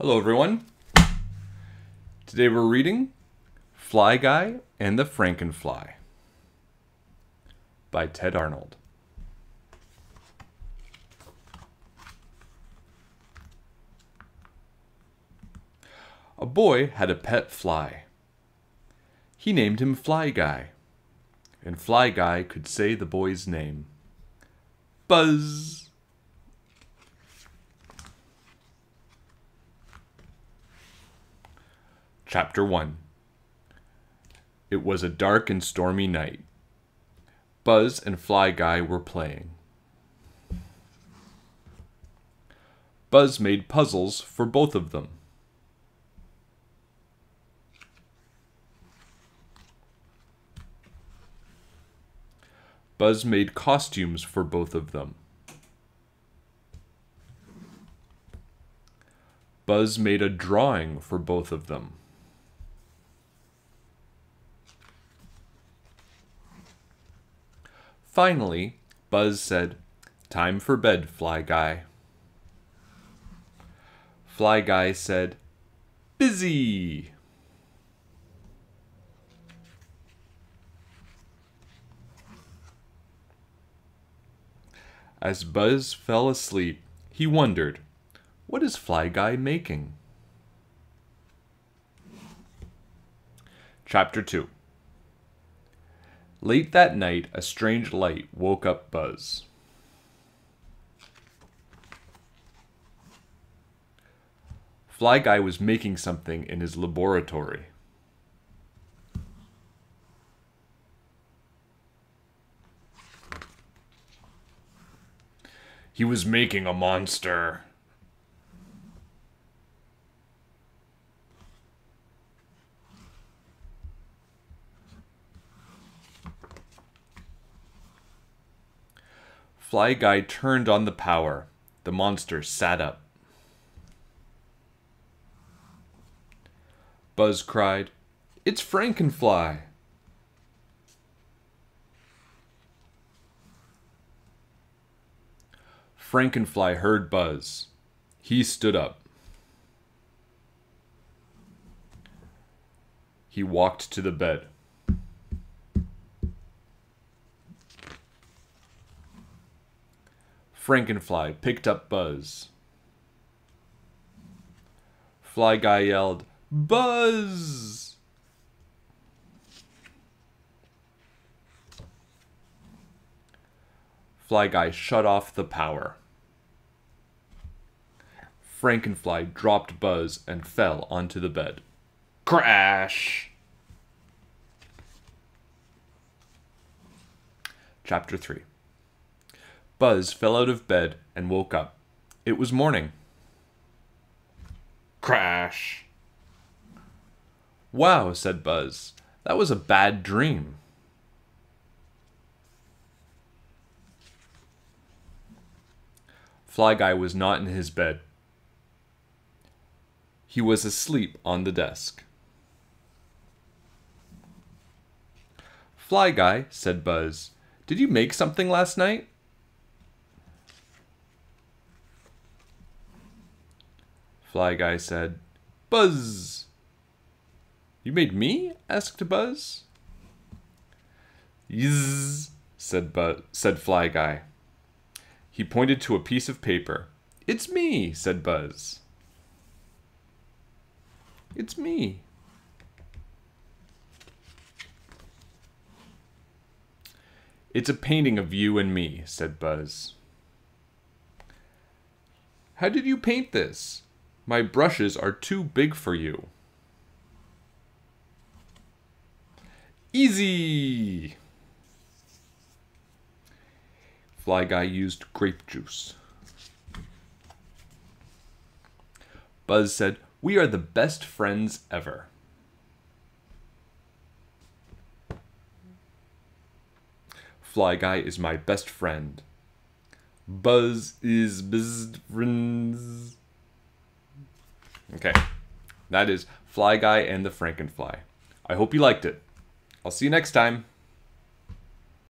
Hello, everyone. Today we're reading Fly Guy and the Frankenfly by Tedd Arnold. A boy had a pet fly. He named him Fly Guy, and Fly Guy could say the boy's name Buzz. Chapter 1 It was a dark and stormy night. Buzz and Fly Guy were playing. Buzz made puzzles for both of them. Buzz made costumes for both of them. Buzz made a drawing for both of them. Finally, Buzz said, Time for bed, Fly Guy. Fly Guy said, Busy. As Buzz fell asleep, he wondered, What is Fly Guy making? Chapter 2 Late that night, a strange light woke up Buzz. Fly Guy was making something in his laboratory. He was making a monster. Fly Guy turned on the power. The monster sat up. Buzz cried, It's Frankenfly! Frankenfly heard Buzz. He stood up. He walked to the bed. Frankenfly picked up Buzz. Fly Guy yelled, Buzz! Fly Guy shut off the power. Frankenfly dropped Buzz and fell onto the bed. Crash! Chapter 3 Buzz fell out of bed and woke up. It was morning. Crash! Wow, said Buzz. That was a bad dream. Fly Guy was not in his bed. He was asleep on the desk. Fly Guy, said Buzz, did you make something last night? Fly Guy said, Buzz! You made me? asked Buzz. Yizz, said, Buzz, said Fly Guy. He pointed to a piece of paper. It's me, said Buzz. It's me. It's a painting of you and me, said Buzz. How did you paint this? My brushes are too big for you. Easy! Fly Guy used grape juice. Buzz said, We are the best friends ever. Fly Guy is my best friend. Buzz is best friends. That is Fly Guy and the Frankenfly. I hope you liked it. I'll see you next time.